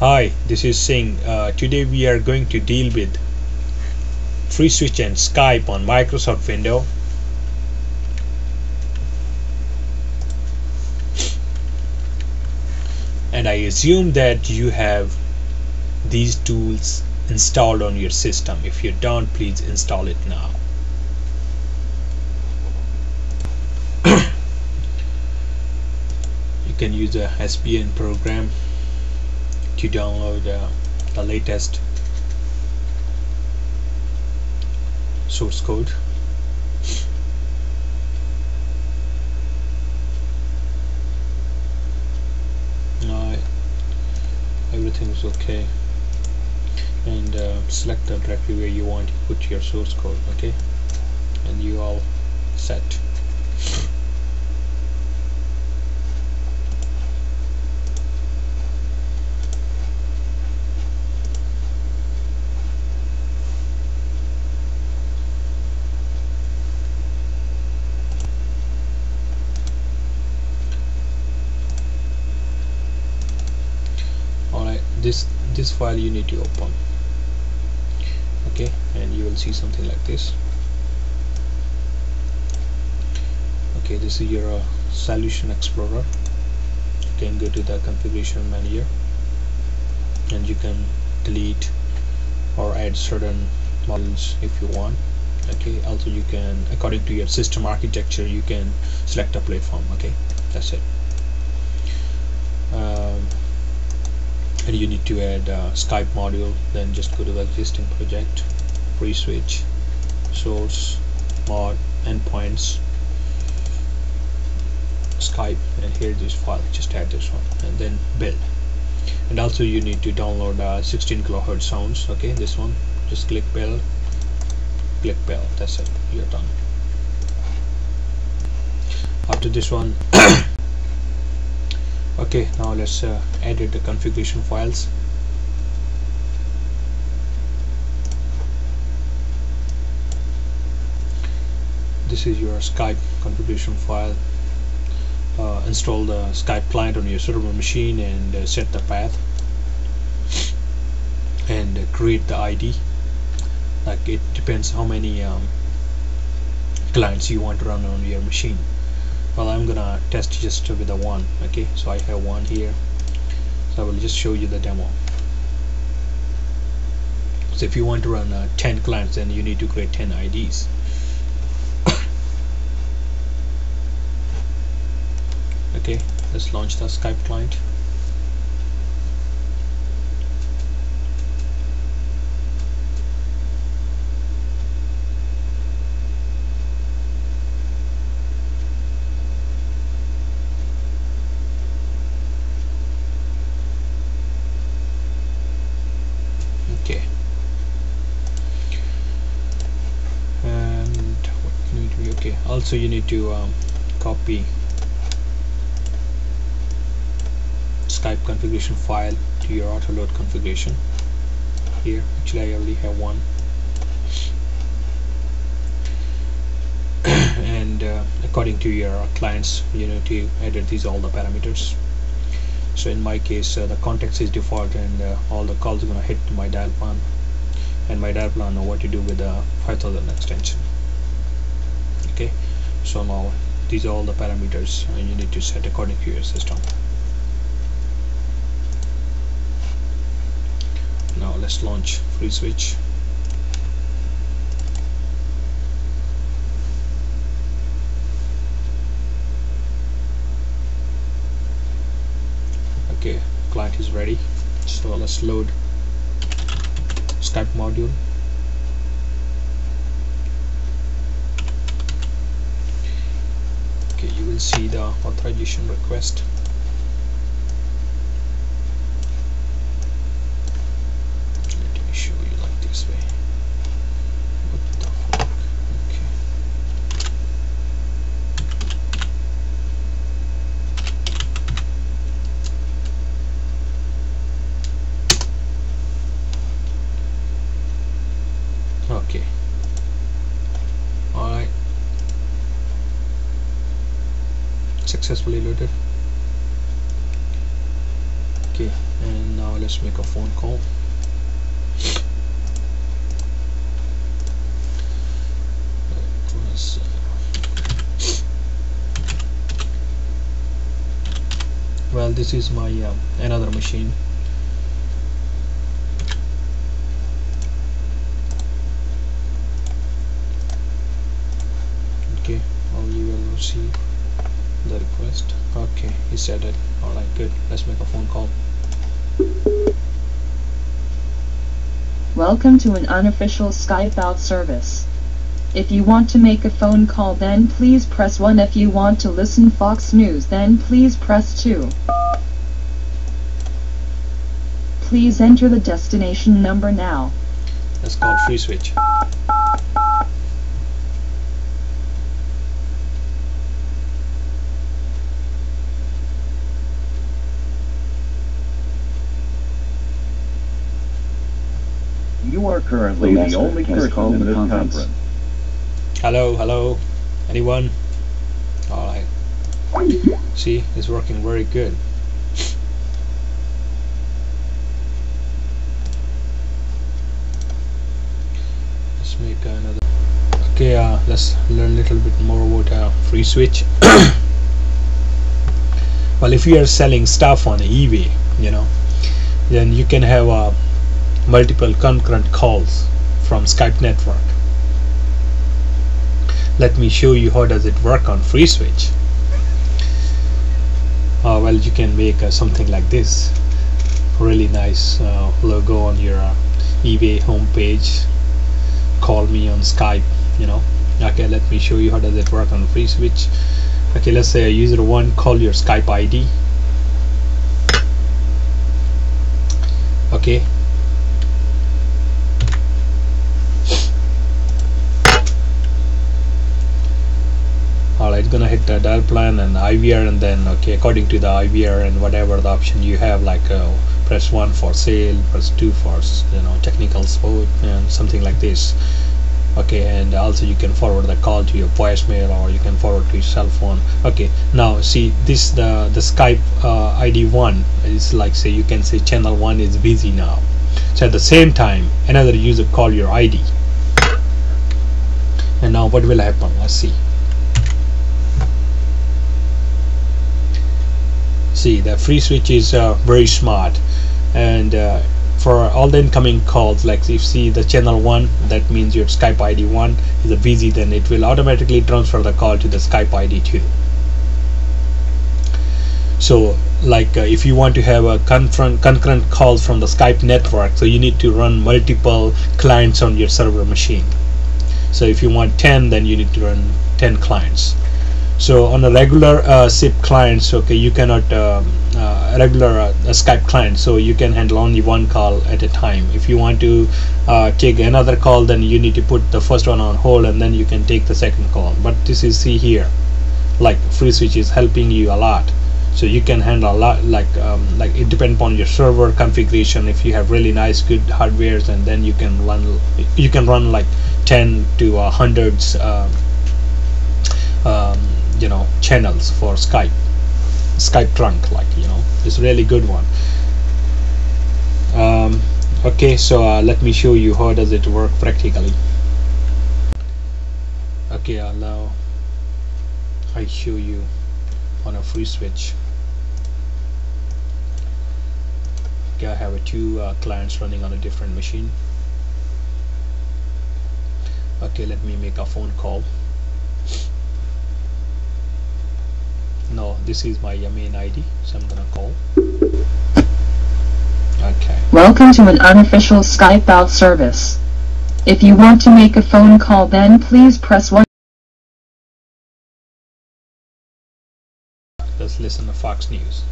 Hi, this is Singh. Uh, today we are going to deal with free switch and Skype on Microsoft Windows. And I assume that you have these tools installed on your system. If you don't, please install it now. you can use a SVN program to download uh, the latest source code. No, everything's okay. And uh, select the directory where you want to put your source code okay? And you all set this this file you need to open. Okay and you will see something like this. Okay this is your uh, solution explorer. You can go to the configuration manager and you can delete or add certain modules if you want. Okay also you can according to your system architecture you can select a platform. Okay that's it. Um, and you need to add a Skype module then just go to the existing project FreeSwitch source mod endpoints Skype and here this file just add this one and then build. And also you need to download uh, 16 kilohertz sounds okay this one just click build click build that's it you're done. After this one okay now let's uh, edit the configuration files. This is your Skype configuration file. Uh, install the Skype client on your server machine and uh, set the path. And uh, create the ID like it depends how many um, clients you want to run on your machine well I'm gonna test just with a one okay? So I have one here. So I will just show you the demo. So if you want to run uh, 10 clients then you need to create 10 IDs okay let's launch the Skype client okay and what need to be okay also you need to um, copy Skype configuration file to your autoload configuration. Here actually I already have one. And uh, according to your clients you need to edit these all the parameters. So in my case uh, the context is default and uh, all the calls are gonna hit my dial plan. And my dial plan know what to do with the 5000 extension. Okay so now these are all the parameters and you need to set according to your system. Now let's launch FreeSwitch okay client is ready. So let's load Skype module okay you will see the authorization request let me show you like this way what the fuck okay okay alright successfully loaded. Okay and now let's make a phone call. Well this is my uh, another machine. Okay well you will receive the request okay he said it alright good let's make a phone call Welcome to an unofficial Skype out service. If you want to make a phone call then please press 1 if you want to listen Fox News then please press 2. Please enter the destination number now. Let's call FreeSwitch You are currently the only person in this conference. hello hello. Anyone? Alright see it's working very good. Let's make another okay uh, let's learn a little bit more about uh, FreeSwitch well if you are selling stuff on eBay you know then you can have uh, multiple concurrent calls from Skype network. Let me show you how does it work on FreeSwitch uh, well you can make uh, something like this. Really nice uh, logo on your uh, eBay homepage. Call me on Skype you know. Okay let me show you how does it work on FreeSwitch okay let's say user 1 call your Skype ID okay alright gonna hit the dial plan and IVR and then okay according to the IVR and whatever the option you have like uh, press 1 for sale press 2 for you know technical support and something like this. Okay and also you can forward the call to your voicemail or you can forward to your cell phone. Okay now see this the the Skype uh, ID 1 is like say you can say channel 1 is busy now. So at the same time another user call your ID and now what will happen? Let's see see the free switch is uh, very smart. And uh, for all the incoming calls like if see the channel 1 that means your Skype ID 1 is a busy then it will automatically transfer the call to the Skype ID 2 so like uh, if you want to have a concurrent concurrent calls from the Skype network so you need to run multiple clients on your server machine. So if you want 10 then you need to run 10 clients so on a regular uh, SIP clients okay you cannot um, uh, regular uh, Skype client so you can handle only one call at a time. If you want to uh, take another call then you need to put the first one on hold and then you can take the second call. But this is see here like free switch is helping you a lot. So you can handle a lot like um, like it depends upon your server configuration. If you have really nice good hardwares and then you can run you can run like 10 to uh, hundreds um, you know channels for Skype. Skype trunk like you know it's really good one. Um, okay so uh, let me show you how does it work practically. Okay now I show you on a free switch. okay I have a two uh, clients running on a different machine. Okay let me make a phone call no this is my uh, main ID so I'm gonna call okay Welcome to an unofficial Skype out service. If you want to make a phone call then please press 1. let's listen to Fox News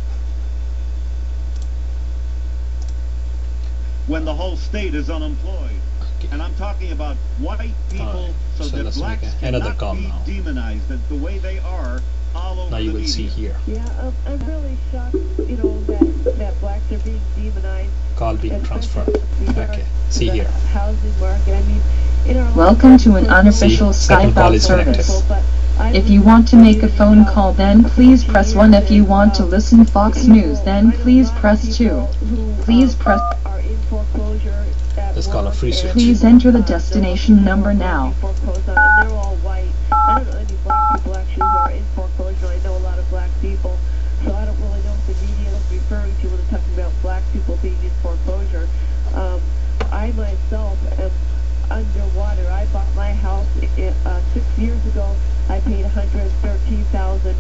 When the whole state is unemployed. okay. And I'm talking about white people Alright, so, so that let's blacks make a- another cannot be now. demonized the, the way they are all now you the will see here Yeah, I'm, I'm really shocked, you know, that, that blacks are being demonized. call being transferred okay see here Housing market, I mean, in our Welcome to an unofficial See, Skype call out is connected. service. If you want to make a phone uh, call then please press 1 if you want to uh, listen Fox News then I know a please press 2. Please um, press are in foreclosure at Let's call a free and, switch. Please enter the uh, destination number now. foreclosed on, and they're all white. I don't know any who are in foreclosure. I know a lot of black people, so I don't really know what the media is referring to when they're talking about black people being in foreclosure. Um, I myself am underwater. I bought my house uh, six years ago. I paid 113,000.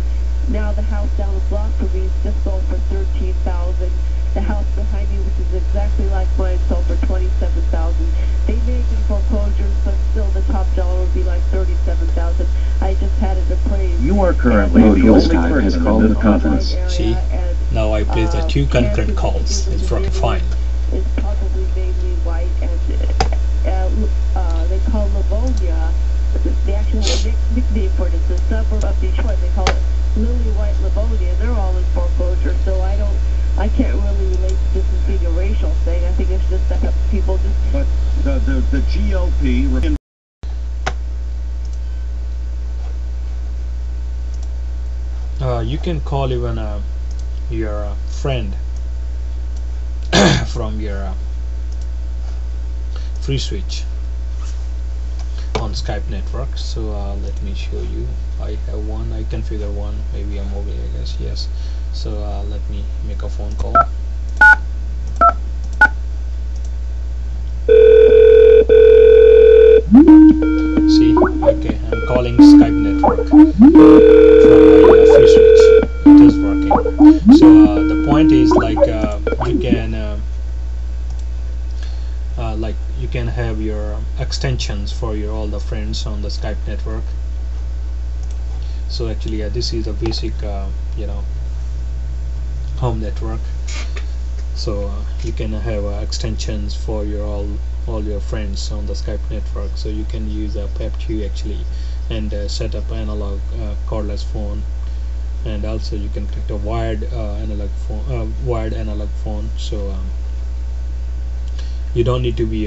Now the house down the block from me is just sold for 13,000. The house behind me, which is exactly like mine, sold for 27,000. They may be foreclosures, but still the top dollar would be like 37,000. I just had it appraised. You are currently And the my only person has in called this the conference. area See? and, Now I place the uh, two concurrent calls. It's which working fine. Is probably mainly white, and uh, uh, they call Livonia. They actual have a nick- nickname for it. It's a suburb of Detroit. They call it Lily White Livonia. and They're all in foreclosure, so I don't, I can't really relate to this as being a racial thing. I think it's just that people just But the, the, the GOP, Uh, you can call even uh, your uh, friend from your uh, free switch on Skype network. So uh, let me show you. I have one. I configure one. Maybe I'm. I guess yes. So uh, let me make a phone call. See, okay, I'm calling Skype network from my uh, free switch. It is working. So uh, the point is like uh, you can uh, you can have your extensions for your all the friends on the Skype network. So actually, uh, this is a basic uh, you know home network. So uh, you can have uh, extensions for your all all your friends on the Skype network. So you can use a PAP2 actually and uh, set up analog uh, cordless phone and also you can connect a wired uh, analog phone wired analog phone so um, you don't need to be a